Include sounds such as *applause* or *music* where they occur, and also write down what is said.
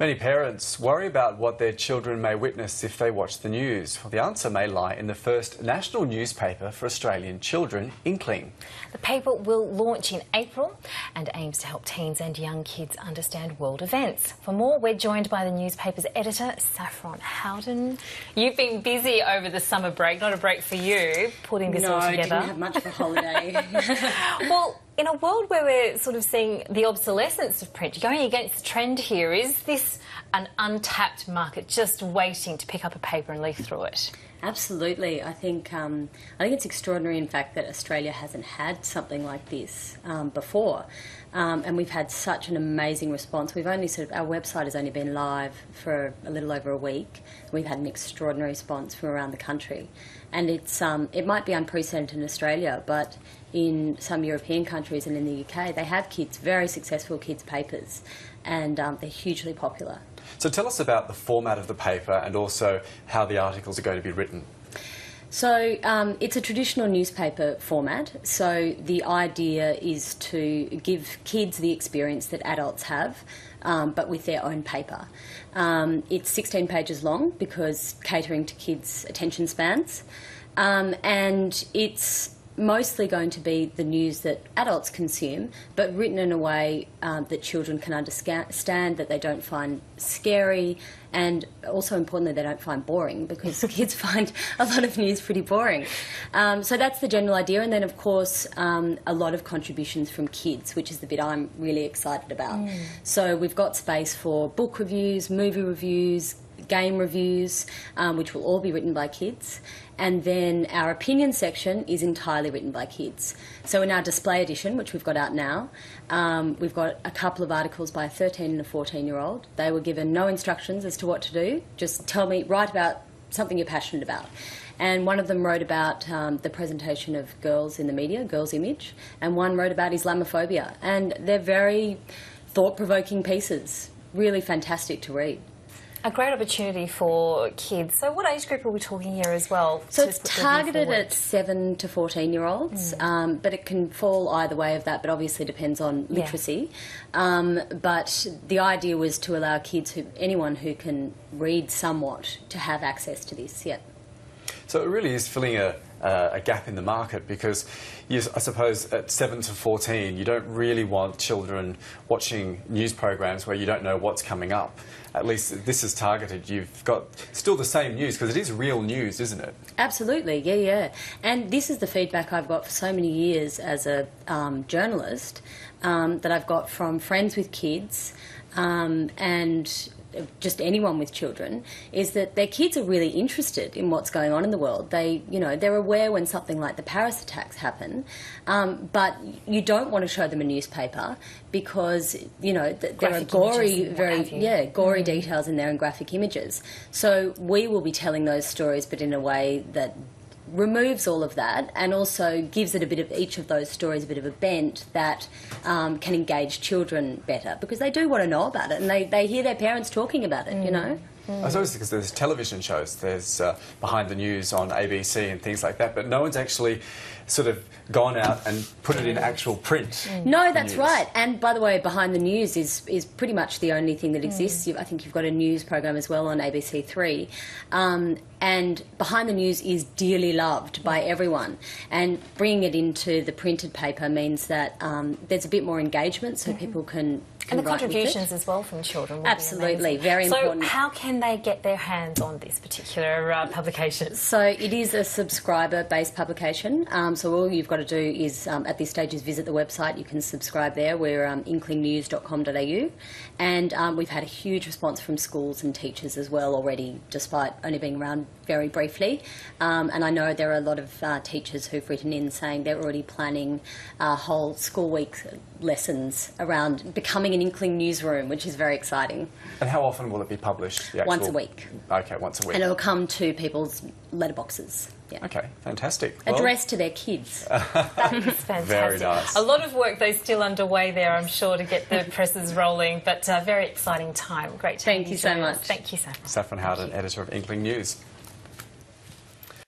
Many parents worry about what their children may witness if they watch the news. Well, the answer may lie in the first national newspaper for Australian children, Inkling. The paper will launch in April and aims to help teens and young kids understand world events. For more, we're joined by the newspaper's editor, Saffron Howden. You've been busy over the summer break, not a break for you, putting this no, all together. No, didn't have much of a holiday. *laughs* *laughs* well, in a world where we're sort of seeing the obsolescence of print, going against the trend here, is this an untapped market just waiting to pick up a paper and leaf through it? Absolutely. I think um, I think it's extraordinary, in fact, that Australia hasn't had something like this um, before, um, and we've had such an amazing response. We've only sort of our website has only been live for a little over a week. We've had an extraordinary response from around the country, and it's um, it might be unprecedented in Australia, but in some European countries and in the UK, they have kids very successful kids papers, and um, they're hugely popular. So tell us about the format of the paper and also how the articles are going to be written. So um, it's a traditional newspaper format. So the idea is to give kids the experience that adults have, um, but with their own paper. Um, it's 16 pages long because catering to kids' attention spans, um, and it's mostly going to be the news that adults consume, but written in a way um, that children can understand, that they don't find scary, and also importantly, they don't find boring because *laughs* kids find a lot of news pretty boring. Um, so that's the general idea, and then of course um, a lot of contributions from kids, which is the bit I'm really excited about. Mm. So we've got space for book reviews, movie reviews, game reviews, um, which will all be written by kids. And then our opinion section is entirely written by kids. So in our display edition, which we've got out now, um, we've got a couple of articles by a 13 and a 14 year old. They were given no instructions as to what to do. Just tell me, write about something you're passionate about. And one of them wrote about um, the presentation of girls in the media, girls' image, and one wrote about Islamophobia. And they're very thought provoking pieces, really fantastic to read a great opportunity for kids. So, what age group are we talking here as well? So, it's targeted at 7 to 14 year olds, mm. um, but it can fall either way of that, but obviously depends on literacy. Yeah. Um, but the idea was to allow kids, who, anyone who can read somewhat, to have access to this, yeah. So, it really is filling a uh, a gap in the market because you, I suppose at 7 to 14 you don't really want children watching news programs where you don't know what's coming up. At least this is targeted. You've got still the same news because it is real news, isn't it? Absolutely, yeah, yeah. And this is the feedback I've got for so many years as a um, journalist um, that I've got from friends with kids um, and just anyone with children is that their kids are really interested in what's going on in the world. They, you know, they're aware when something like the Paris attacks happen, um, but you don't want to show them a newspaper because you know th- there are gory, very yeah, gory mm. details in there and graphic images. So we will be telling those stories, but in a way that removes all of that and also gives it a bit of each of those stories a bit of a bent that um, can engage children better because they do want to know about it and they, they hear their parents talking about it, mm. you know. Mm. I suppose because there's television shows, there's uh, Behind the News on ABC and things like that, but no one's actually sort of gone out and put it in actual print. Mm. No, that's news. right. And by the way, Behind the News is, is pretty much the only thing that mm. exists. Mm. I think you've got a news program as well on ABC Three. Um, and Behind the News is dearly loved by everyone. And bringing it into the printed paper means that um, there's a bit more engagement so mm-hmm. people can and the contributions as well from children. Absolutely, very so important. So, how can they get their hands on this particular uh, publication? So, it is a subscriber-based publication. Um, so, all you've got to do is, um, at this stage, is visit the website. You can subscribe there. We're um, inklingnews.com.au, and um, we've had a huge response from schools and teachers as well already, despite only being around very briefly. Um, and I know there are a lot of uh, teachers who've written in saying they're already planning a whole school week lessons around becoming an Inkling newsroom, which is very exciting. And how often will it be published? Actual... Once a week. Okay, once a week. And it'll come to people's letterboxes. Yeah. Okay, fantastic. Addressed well, to their kids. *laughs* that is fantastic. Very nice. A lot of work though still underway there, I'm sure, to get the presses rolling, but uh, very exciting time. Great to Thank you so much. Thank you, Saffron. Saffron Howden, editor of Inkling News.